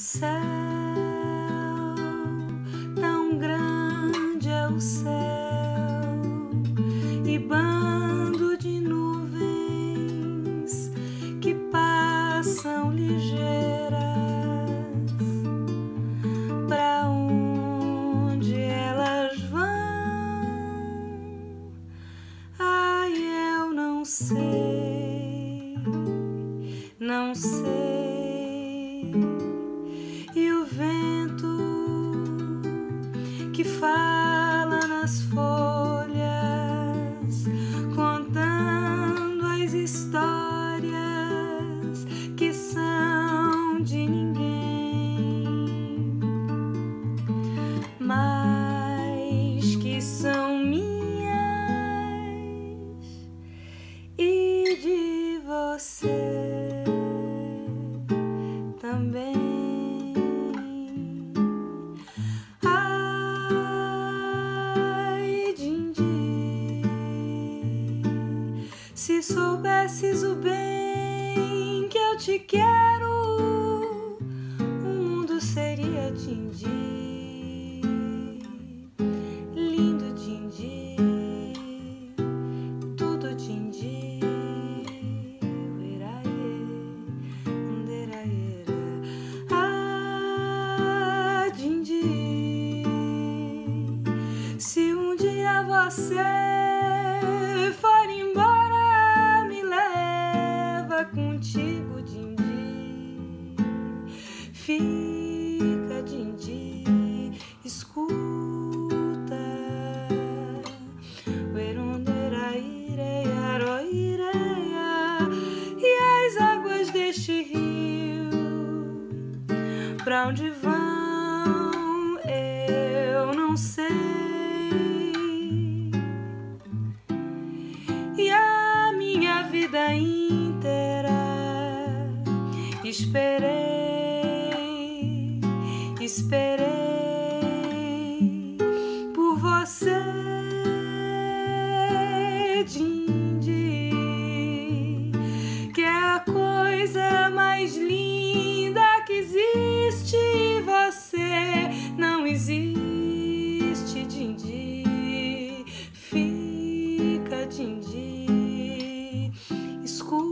Céu, tão grande é o céu e bando de nuvens que passam ligeiras. Pra onde elas vão? Ai, eu não sei, não sei vento que fala nas folhas, contando as histórias que são de ninguém, mas que são minhas e de você também. Se soubesses o bem que eu te quero, o mundo seria Dindi, Fica, Dindi, escuta. Werunderaíreiaroireia, E as águas deste rio, pra onde vão, eu não sei. E a minha vida inteira esperei, esperei por você. Dindi, que é a coisa mais linda que existe. Você não existe, Dindi. Fica, Dindi. Escuta.